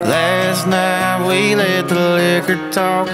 Last night we let the liquor talk.